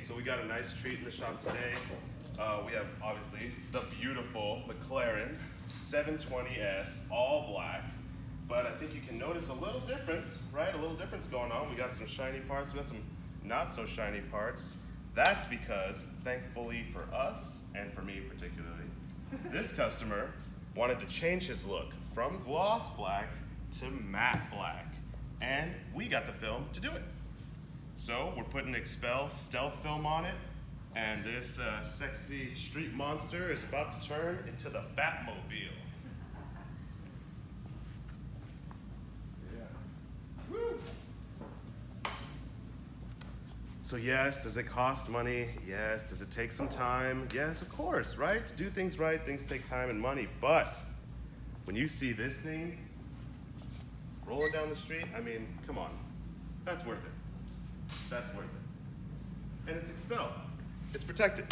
So we got a nice treat in the shop today. Uh, we have obviously the beautiful McLaren 720S, all black. But I think you can notice a little difference, right? A little difference going on. We got some shiny parts, we got some not so shiny parts. That's because, thankfully for us, and for me particularly, this customer wanted to change his look from gloss black to matte black. And we got the film to do it. So we're putting XPEL stealth film on it, and this uh, sexy street monster is about to turn into the Batmobile. So yes, does it cost money? Yes. Does it take some time? Yes, of course, right? To do things right, things take time and money. But when you see this thing, roll it down the street, I mean, come on. That's worth it. That's worth it. And it's expelled. It's protected.